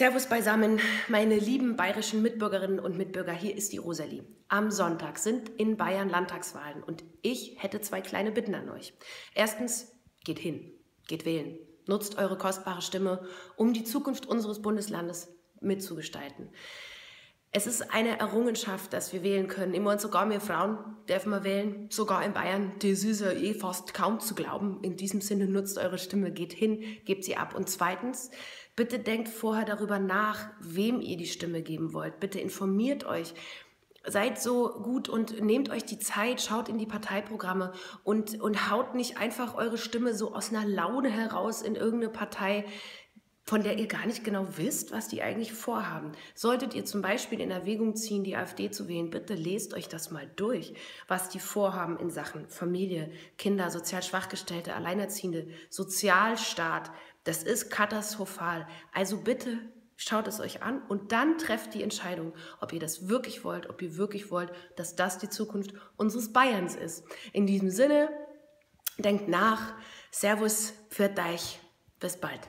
Servus beisammen, meine lieben bayerischen Mitbürgerinnen und Mitbürger. Hier ist die Rosalie. Am Sonntag sind in Bayern Landtagswahlen und ich hätte zwei kleine Bitten an euch. Erstens, geht hin, geht wählen. Nutzt eure kostbare Stimme, um die Zukunft unseres Bundeslandes mitzugestalten. Es ist eine Errungenschaft, dass wir wählen können. Immer und sogar wir Frauen dürfen wir wählen, sogar in Bayern. Das ist ja eh fast kaum zu glauben. In diesem Sinne nutzt eure Stimme, geht hin, gebt sie ab. Und zweitens, bitte denkt vorher darüber nach, wem ihr die Stimme geben wollt. Bitte informiert euch. Seid so gut und nehmt euch die Zeit, schaut in die Parteiprogramme und, und haut nicht einfach eure Stimme so aus einer Laune heraus in irgendeine Partei, von der ihr gar nicht genau wisst, was die eigentlich vorhaben. Solltet ihr zum Beispiel in Erwägung ziehen, die AfD zu wählen, bitte lest euch das mal durch, was die vorhaben in Sachen Familie, Kinder, sozial Schwachgestellte, Alleinerziehende, Sozialstaat. Das ist katastrophal. Also bitte schaut es euch an und dann trefft die Entscheidung, ob ihr das wirklich wollt, ob ihr wirklich wollt, dass das die Zukunft unseres Bayerns ist. In diesem Sinne, denkt nach. Servus, für euch. Bis bald.